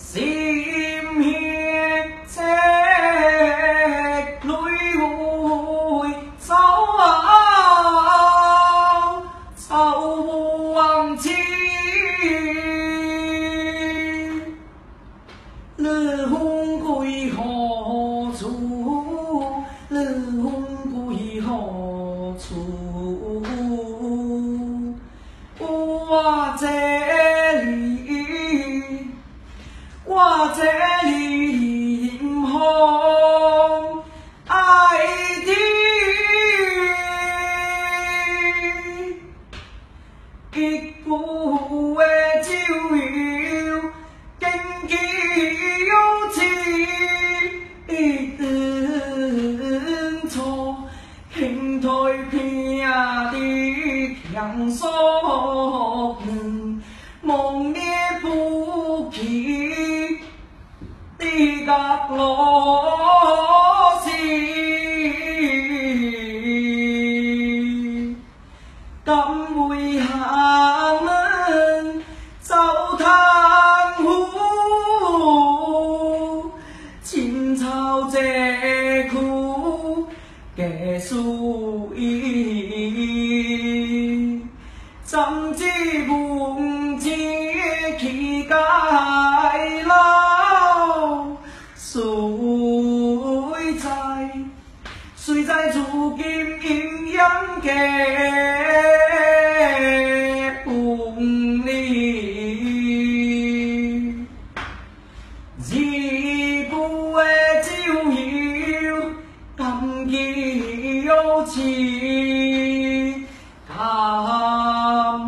xin hiếc thế núi hùi sau sâu hoàng chi lư hung cùi hồ chú, lư hung cùi hồ chú 我这。一壶的酒有经济有钱，一顿错，兄台拼的强说梦里不起的角落草这苦给树意，怎知梦境去解老，谁在？谁在如今阴阳嘅地有情啊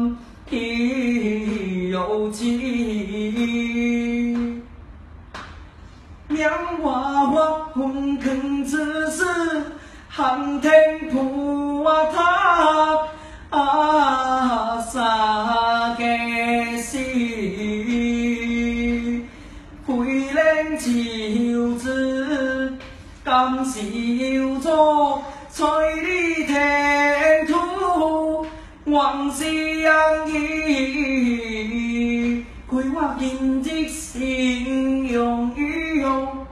地有情凉娃娃红橙子是杭天普娃他啊沙葛西当时有错，催你提出往昔恩怨，开我今日心用意用，